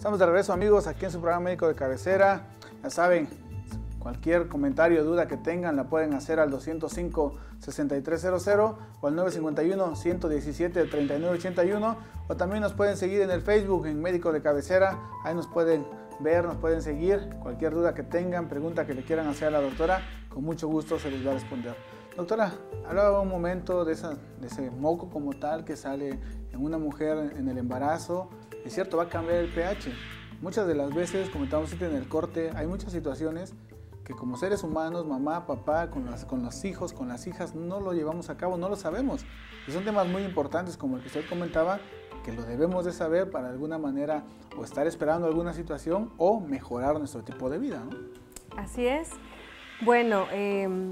Estamos de regreso amigos aquí en su programa médico de cabecera. Ya saben, cualquier comentario o duda que tengan la pueden hacer al 205-6300 o al 951-117-3981 o también nos pueden seguir en el Facebook en médico de cabecera. Ahí nos pueden ver, nos pueden seguir. Cualquier duda que tengan, pregunta que le quieran hacer a la doctora, con mucho gusto se les va a responder. Doctora, hablaba un momento de, esa, de ese moco como tal que sale en una mujer en el embarazo es cierto, va a cambiar el pH. Muchas de las veces, comentamos en el corte, hay muchas situaciones que como seres humanos, mamá, papá, con, las, con los hijos, con las hijas, no lo llevamos a cabo, no lo sabemos. Y son temas muy importantes, como el que usted comentaba, que lo debemos de saber para alguna manera o estar esperando alguna situación o mejorar nuestro tipo de vida. Así es. Bueno, em,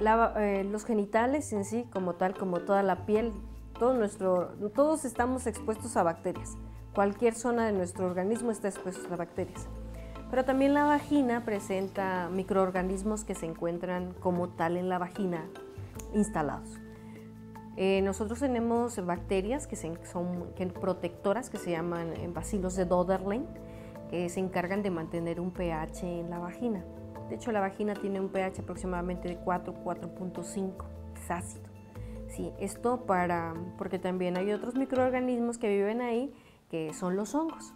eh, los genitales en sí, como tal, como toda la piel, todo nuestro, todos estamos expuestos a bacterias. Cualquier zona de nuestro organismo está expuesta a bacterias. Pero también la vagina presenta microorganismos que se encuentran como tal en la vagina instalados. Eh, nosotros tenemos bacterias que son protectoras, que se llaman eh, bacilos de Doderlein, que se encargan de mantener un pH en la vagina. De hecho, la vagina tiene un pH aproximadamente de 4, 4.5, es ácido. Sí, esto para, porque también hay otros microorganismos que viven ahí que son los hongos.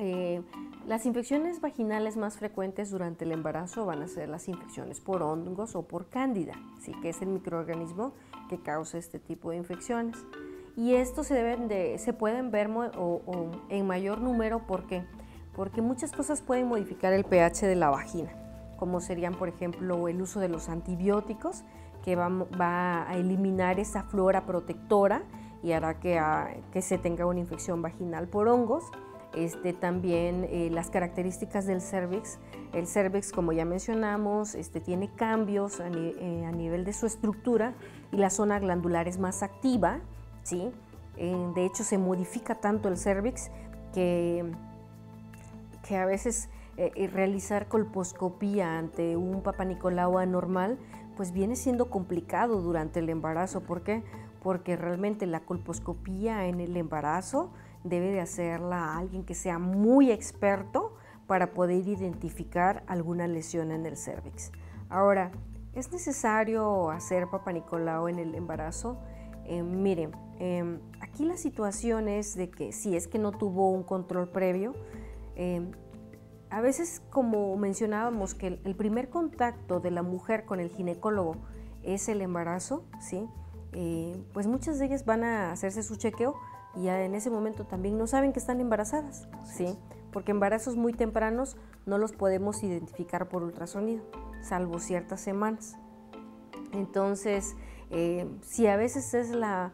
Eh, las infecciones vaginales más frecuentes durante el embarazo van a ser las infecciones por hongos o por cándida, ¿sí? que es el microorganismo que causa este tipo de infecciones. Y estos se, pueden ver en mayor número porque, porque muchas cosas pueden modificar el pH de la vagina, como serían, por ejemplo, el uso de los antibióticos, que va, va a eliminar esa flora protectora y hará que, ah, que se tenga una infección vaginal por hongos. Este, también eh, las características del cervix. El cervix, como ya mencionamos, este, tiene cambios a, eh, nivel de su estructura y la zona glandular es más activa. ¿sí? Eh, de hecho, se modifica tanto el cervix que, que a veces realizar colposcopía ante un papanicolau anormal pues viene siendo complicado durante el embarazo. ¿Por qué? Porque realmente la colposcopía en el embarazo debe de hacerla alguien que sea muy experto para poder identificar alguna lesión en el cervix. Ahora, ¿es necesario hacer Papa en el embarazo? Eh, miren, em, aquí la situación es de que si es que no tuvo un control previo, em, a veces como mencionábamos que el primer contacto de la mujer con el ginecólogo es el embarazo, ¿sí? Eh, pues muchas de ellas van a hacerse su chequeo y en ese momento también no saben que están embarazadas, ¿sí? Porque embarazos muy tempranos no los podemos identificar por ultrasonido, salvo ciertas semanas. Entonces, eh, si a veces es la,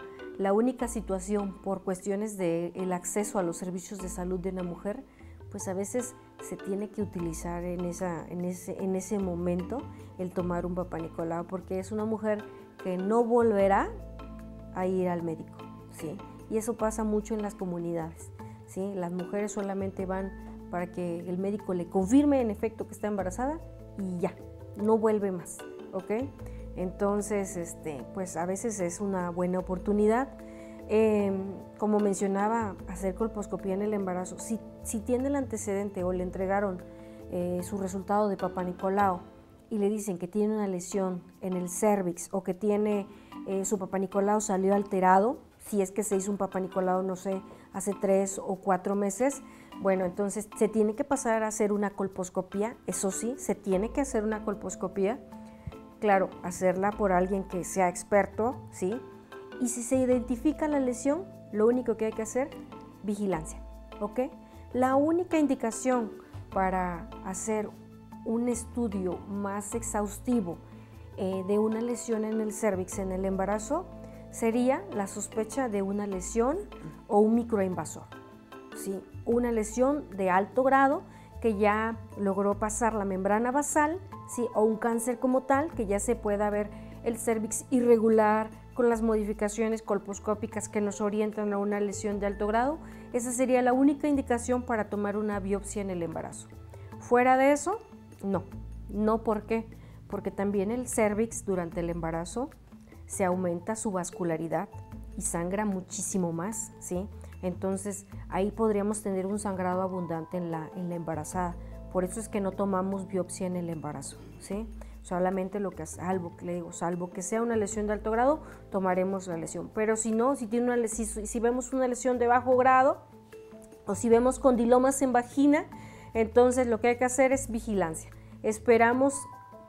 única situación por cuestiones del acceso a los servicios de salud de una mujer, pues a veces se tiene que utilizar en, esa, en, ese, en ese momento el tomar un papá Nicolau, porque es una mujer que no volverá a ir al médico, ¿sí? Y eso pasa mucho en las comunidades, ¿sí? Las mujeres solamente van para que el médico le confirme en efecto que está embarazada y ya, no vuelve más, ¿ok? Entonces, este, pues a veces es una buena oportunidad. Em, como mencionaba, hacer colposcopía en el embarazo, si, si tiene el antecedente o le entregaron eh, su resultado de Papa Nicolau y le dicen que tiene una lesión en el cervix o que tiene eh, su papá Nicolau salió alterado, si es que se hizo un papá Nicolau, no sé, hace tres o cuatro meses, bueno, entonces se tiene que pasar a hacer una colposcopía, eso sí, se tiene que hacer una colposcopía, claro, hacerla por alguien que sea experto, ¿sí? Y si se identifica la lesión, lo único que hay que hacer, vigilancia, ¿ok? La única indicación para hacer un estudio más exhaustivo eh, de una lesión en el cervix en el embarazo sería la sospecha de una lesión o un microinvasor. ¿sí? Una lesión de alto grado que ya logró pasar la membrana basal ¿sí? o un cáncer como tal que ya se pueda ver el cervix irregular con las modificaciones colposcópicas que nos orientan a una lesión de alto grado. Esa sería la única indicación para tomar una biopsia en el embarazo. Fuera de eso, no, no ¿por qué? Porque también el cervix durante el embarazo se aumenta su vascularidad, y sangra muchísimo más, ¿sí? Entonces ahí podríamos tener un sangrado abundante en la, en la embarazada. Por eso es que no tomamos biopsia en el embarazo, ¿sí? Solamente lo que salvo, le digo, salvo que sea una lesión de alto grado, tomaremos la lesión. Pero si no, si, tiene una, si, si vemos una lesión de bajo grado o si vemos condilomas en vagina, entonces lo que hay que hacer es vigilancia. Esperamos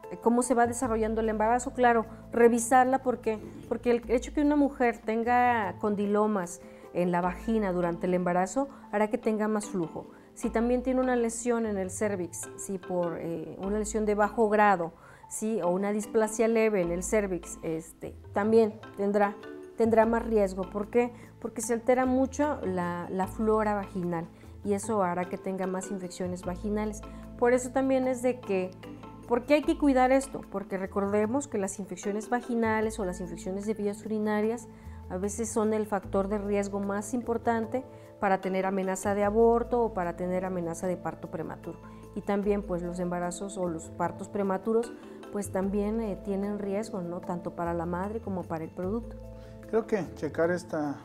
eh, cómo se va desarrollando el embarazo, claro, revisarla porque, porque el hecho que una mujer tenga condilomas en la vagina durante el embarazo hará que tenga más flujo. Si también tiene una lesión en el cervix, si por eh, una lesión de bajo grado, ¿sí? o una displasia leve en el cervix, este, también tendrá, tendrá más riesgo. ¿Por qué? Porque se altera mucho la, la flora vaginal y eso hará que tenga más infecciones vaginales. Por eso también es de que ¿Por qué hay que cuidar esto? Porque recordemos que las infecciones vaginales o las infecciones de vías urinarias a veces son el factor de riesgo más importante para tener amenaza de aborto o para tener amenaza de parto prematuro. Y también pues los embarazos o los partos prematuros pues también eh, tienen riesgo, ¿no? Tanto para la madre como para el producto. Creo que checar esta,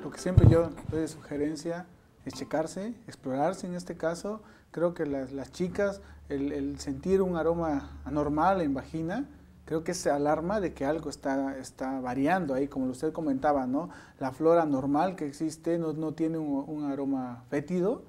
lo que siempre yo doy de sugerencia es checarse, explorarse en este caso. Creo que las, las chicas el, sentir un aroma anormal en vagina, creo que es alarma de que algo está, está variando ahí, como usted comentaba, ¿no? La flora normal que existe no, no tiene un, aroma fétido,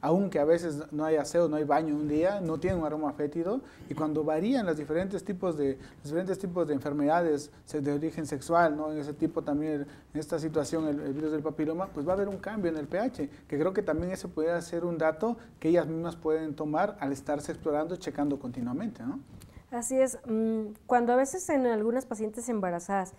aunque a veces no hay aseo, no hay baño un día, no tiene un aroma fétido, y cuando varían los diferentes tipos de, los diferentes tipos de enfermedades de origen sexual, ¿no? En ese tipo también, en esta situación, el, virus del papiloma, pues va a haber un cambio en el pH, que creo que también ese puede ser un dato que ellas mismas pueden tomar al estarse explorando, checando continuamente, ¿no? Así es. Mm, cuando a veces en algunas pacientes embarazadas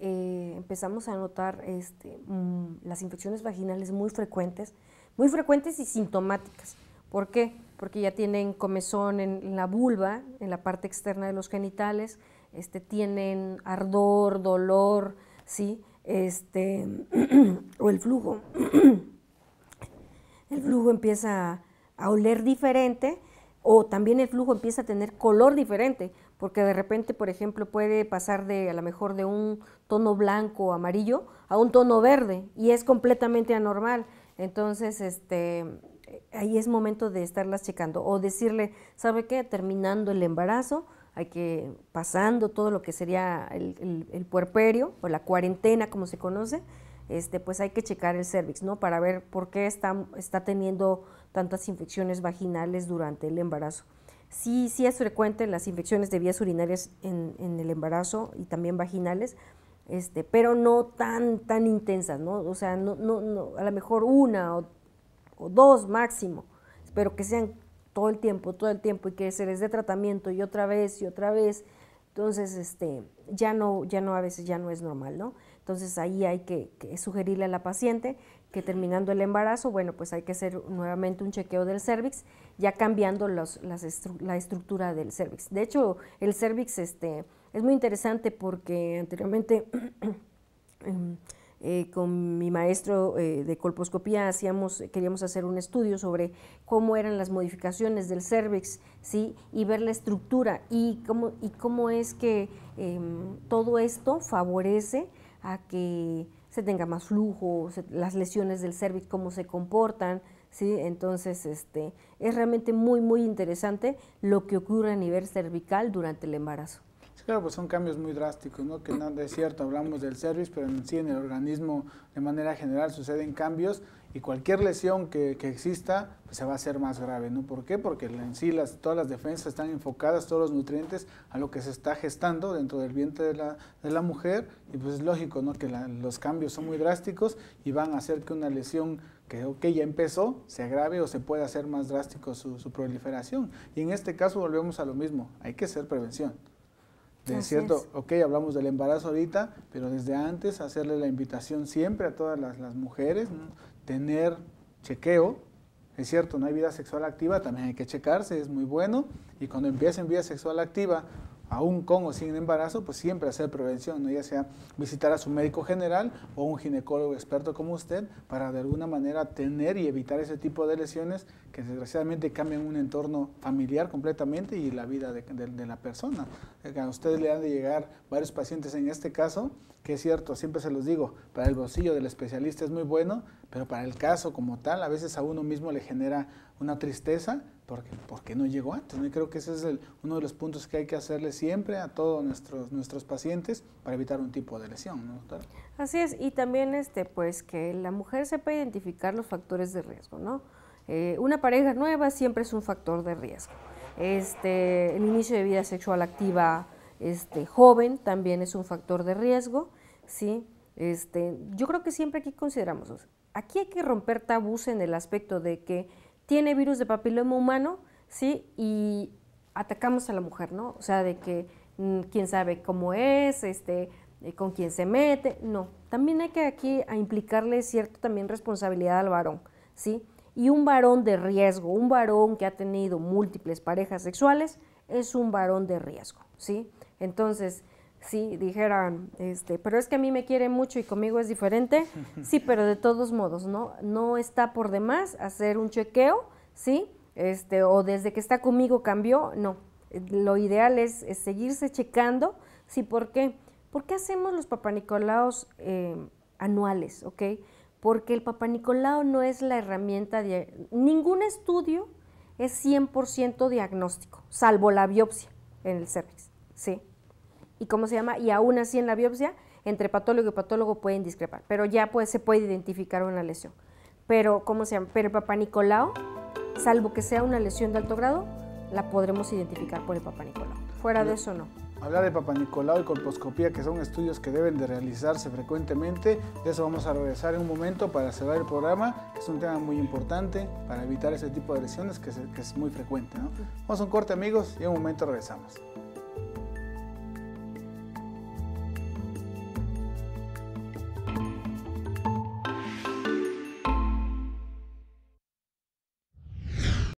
eh, empezamos a notar este, mm, las infecciones vaginales muy frecuentes, muy frecuentes y sintomáticas. ¿Por qué? Porque ya tienen comezón en, la vulva, en la parte externa de los genitales, este, tienen ardor, dolor, ¿sí? Este, o el flujo. el flujo empieza a oler diferente o también el flujo empieza a tener color diferente, porque de repente, por ejemplo, puede pasar de a lo mejor de un tono blanco o amarillo a un tono verde y es completamente anormal. Entonces, este, ahí es momento de estarlas checando o decirle, ¿sabe qué? Terminando el embarazo, hay que, pasando todo lo que sería el, puerperio o la cuarentena, como se conoce, este, pues hay que checar el cervix, ¿no? Para ver por qué está, está teniendo tantas infecciones vaginales durante el embarazo. Sí, sí es frecuente las infecciones de vías urinarias en, en el embarazo y también vaginales, este, pero no tan, tan intensas, ¿no? O sea, no, no, no, a lo mejor una o, dos máximo, pero que sean todo el tiempo, todo el tiempo y que se les dé tratamiento y otra vez y otra vez. Entonces, este, ya no, ya no, a veces ya no es normal, ¿no? Entonces ahí hay que, sugerirle a la paciente que terminando el embarazo, bueno, pues hay que hacer nuevamente un chequeo del cervix, ya cambiando los, la estructura del cervix. De hecho, el cervix, este, es muy interesante porque anteriormente em, eh, con mi maestro eh, de colposcopía hacíamos, queríamos hacer un estudio sobre cómo eran las modificaciones del cervix, ¿sí? Y ver la estructura y cómo, y cómo es que em, todo esto favorece a que se tenga más flujo, las lesiones del cervix, cómo se comportan, ¿sí? Entonces, este, es realmente muy, muy interesante lo que ocurre a nivel cervical durante el embarazo. Claro, pues son cambios muy drásticos, ¿no? Que no es cierto, hablamos del service, pero en sí en el organismo de manera general suceden cambios y cualquier lesión que, exista pues se va a hacer más grave, ¿no? ¿Por qué? Porque en sí las, todas las defensas están enfocadas, todos los nutrientes a lo que se está gestando dentro del vientre de la, de la mujer y pues es lógico, ¿no? Que los cambios son muy drásticos y van a hacer que una lesión que ok, ya empezó, se agrave o se puede hacer más drástico su, su proliferación. Y en este caso volvemos a lo mismo, hay que hacer prevención. De cierto, ok, hablamos del embarazo ahorita, pero desde antes hacerle la invitación siempre a todas las, mujeres, tener chequeo, es cierto, no hay vida sexual activa, también hay que checarse, es muy bueno, y cuando empiecen vida sexual activa, aún con o sin embarazo, pues siempre hacer prevención, ¿no? ya sea visitar a su médico general o un ginecólogo experto como usted para de alguna manera tener y evitar ese tipo de lesiones que desgraciadamente cambian un entorno familiar completamente y la vida de, la persona. A ustedes le han de llegar varios pacientes en este caso que es cierto, siempre se los digo, para el bolsillo del especialista es muy bueno, pero para el caso como tal, a veces a uno mismo le genera una tristeza porque, porque no llegó antes. Y creo que ese es uno de los puntos que hay que hacerle siempre a todos nuestros, nuestros pacientes para evitar un tipo de lesión. ¿no, Así es, y también este, pues que la mujer sepa identificar los factores de riesgo. ¿no? Eh, una pareja nueva siempre es un factor de riesgo. Este, el inicio de vida sexual activa este, joven también es un factor de riesgo, ¿sí? Este, yo creo que siempre aquí consideramos, aquí hay que romper tabús en el aspecto de que tiene virus de papiloma humano, ¿sí? Y atacamos a la mujer, ¿no? O sea, de que mm, quién sabe cómo es, este, eh, con quién se mete, no. También hay que aquí a implicarle cierta también responsabilidad al varón, ¿sí? Y un varón de riesgo, un varón que ha tenido múltiples parejas sexuales, es un varón de riesgo, ¿sí? Entonces, si dijeran, este, pero es que a mí me quiere mucho y conmigo es diferente, sí, pero de todos modos, ¿no? No está por demás hacer un chequeo, ¿sí? Este, o desde que está conmigo cambió, no. Lo ideal es, seguirse checando, ¿sí? ¿Por qué? ¿Por qué hacemos los papanicolaos eh, anuales, ok? Porque el papanicolao no es la herramienta de... Ningún estudio es 100% diagnóstico, salvo la biopsia en el cervix, ¿sí? ¿Y cómo se llama? Y aún así en la biopsia, entre patólogo y patólogo pueden discrepar, pero ya pues, se puede identificar una lesión. Pero, ¿cómo se llama? Pero el Papa salvo que sea una lesión de alto grado, la podremos identificar por el Papa Fuera de eso, no hablar de Papa Nicolau y colposcopía, que son estudios que deben de realizarse frecuentemente. De eso vamos a regresar en un momento para cerrar el programa, que es un tema muy importante para evitar ese tipo de lesiones que es, muy frecuente. Vamos a un corte amigos y en un momento regresamos.